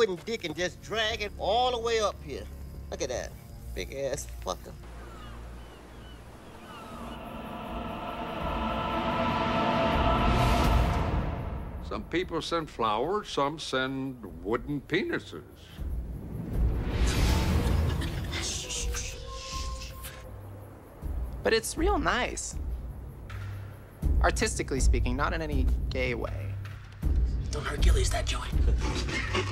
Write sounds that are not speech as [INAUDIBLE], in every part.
wooden dick and just drag it all the way up here. Look at that. Big ass fucker. Some people send flowers, some send wooden penises. But it's real nice. Artistically speaking, not in any gay way. Don't Hercules that joint. [LAUGHS]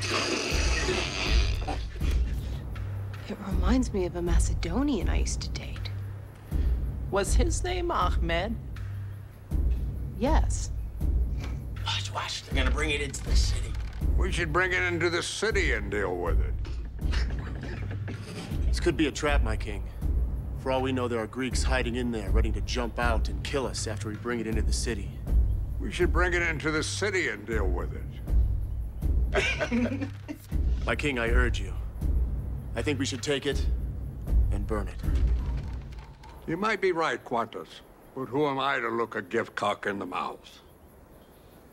reminds me of a Macedonian I used to date. Was his name Ahmed? Yes. Watch, watch. They're gonna bring it into the city. We should bring it into the city and deal with it. This could be a trap, my king. For all we know, there are Greeks hiding in there, ready to jump out and kill us after we bring it into the city. We should bring it into the city and deal with it. [LAUGHS] My king, I urge you. I think we should take it and burn it. You might be right, Quantus. But who am I to look a gift cock in the mouth?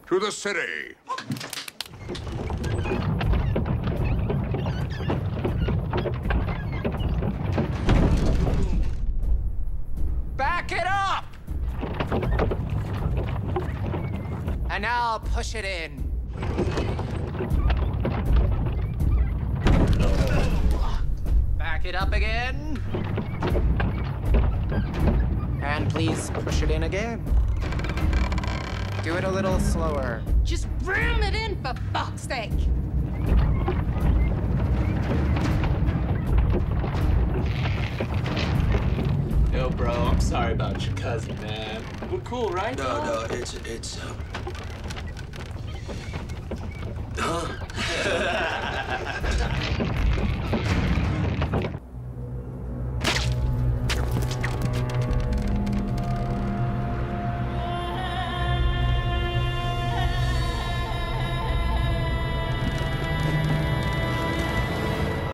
To the city! Back it up! And now I'll push it in. Again. And please push it in again. Do it a little slower. Just ram it in for fuck's sake. Yo, bro, I'm sorry about your cousin, man. We're cool, right? No, no, it's it's uh,